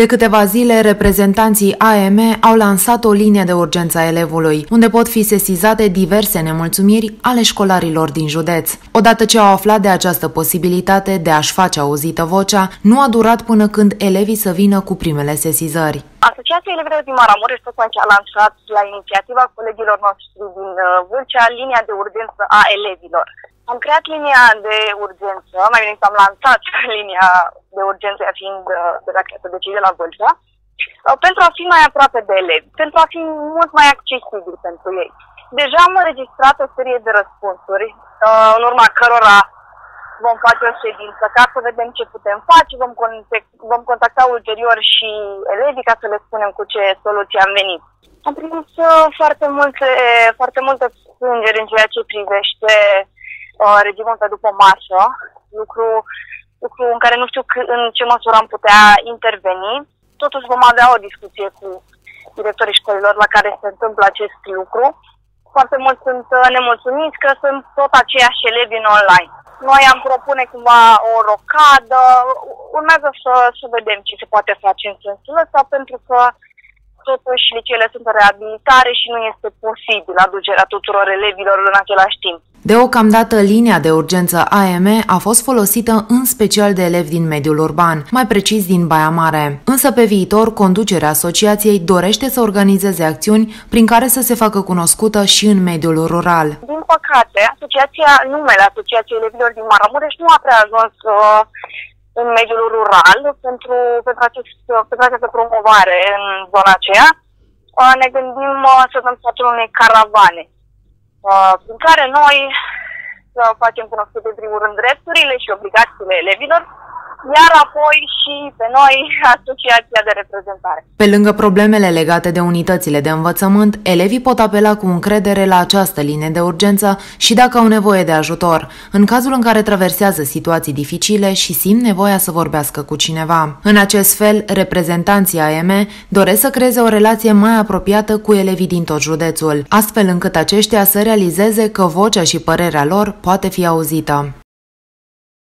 De câteva zile, reprezentanții AM au lansat o linie de urgență a elevului, unde pot fi sesizate diverse nemulțumiri ale școlarilor din județ. Odată ce au aflat de această posibilitate de a-și face auzită vocea, nu a durat până când elevii să vină cu primele sesizări. Asociația Elevilor din Maramureș tocmai a lansat la inițiativa colegilor noștri din uh, Vâlcea linia de urgență a elevilor. Am creat linia de urgență, mai bine am lansat linia de urgență fiind uh, de la, de cei de la Vâlcea, uh, pentru a fi mai aproape de elevi, pentru a fi mult mai accesibil pentru ei. Deja am înregistrat o serie de răspunsuri, uh, în urma cărora vom face o ședință ca să vedem ce putem face, vom, contact, vom contacta ulterior și elevii ca să le spunem cu ce soluție am venit. Am primit foarte multe, foarte multe plângeri în ceea ce privește uh, regimul pe după masă, lucru, lucru în care nu știu c- în ce măsură am putea interveni. Totuși vom avea o discuție cu directorii școlilor la care se întâmplă acest lucru. Foarte mulți sunt uh, nemulțumiți că sunt tot aceiași elevi în online. Noi am propune cumva o rocadă, urmează să, să vedem ce se poate face în sensul ăsta, pentru că totuși liceele sunt reabilitare și nu este posibil aducerea tuturor elevilor în același timp. Deocamdată, linia de urgență AM a fost folosită în special de elevi din mediul urban, mai precis din Baia Mare. Însă pe viitor, conducerea asociației dorește să organizeze acțiuni prin care să se facă cunoscută și în mediul rural. Din păcate, asociația, numele Asociației Elevilor din Maramureș nu a prea ajuns uh, în mediul rural pentru, pentru, acest, pentru această promovare în zona aceea. Uh, ne gândim uh, să dăm statul unei caravane uh, prin care noi să facem cunoscute în primul rând drepturile și obligațiile elevilor iar apoi și pe noi Asociația de Reprezentare. Pe lângă problemele legate de unitățile de învățământ, elevii pot apela cu încredere la această linie de urgență și dacă au nevoie de ajutor, în cazul în care traversează situații dificile și simt nevoia să vorbească cu cineva. În acest fel, reprezentanții AM doresc să creeze o relație mai apropiată cu elevii din tot județul, astfel încât aceștia să realizeze că vocea și părerea lor poate fi auzită.